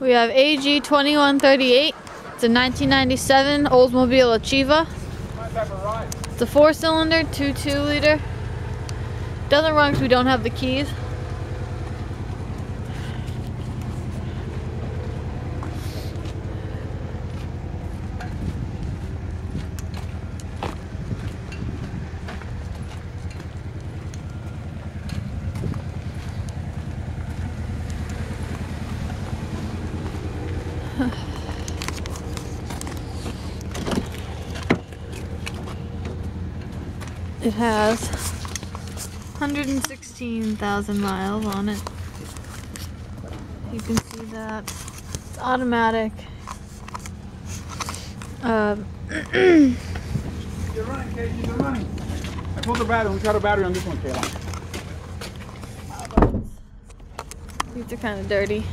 We have AG 2138. It's a 1997 Oldsmobile Achieva. It's a four cylinder, two two liter. Doesn't run because we don't have the keys. It has 116,000 miles on it. You can see that. It's automatic. Um, You're running, Casey, you're running. I pulled the battery. We got a battery on this one, Kayla. these are kind of dirty.